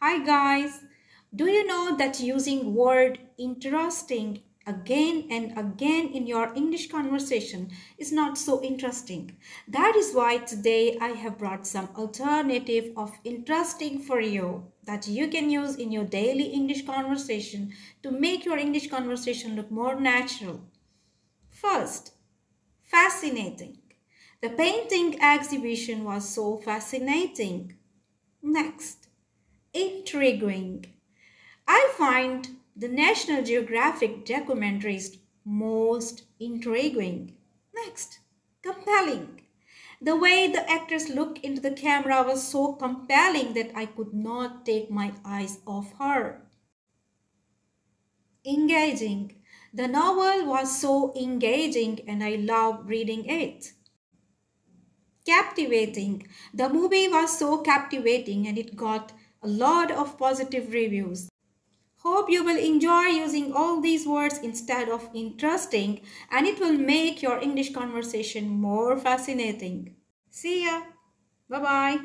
Hi guys. Do you know that using word interesting again and again in your English conversation is not so interesting. That is why today I have brought some alternative of interesting for you that you can use in your daily English conversation to make your English conversation look more natural. First, fascinating. The painting exhibition was so fascinating. Next, intriguing. I find the National Geographic documentaries most intriguing. Next, compelling. The way the actors looked into the camera was so compelling that I could not take my eyes off her. Engaging. The novel was so engaging and I loved reading it. Captivating. The movie was so captivating and it got a lot of positive reviews. Hope you will enjoy using all these words instead of interesting and it will make your English conversation more fascinating. See ya. Bye-bye.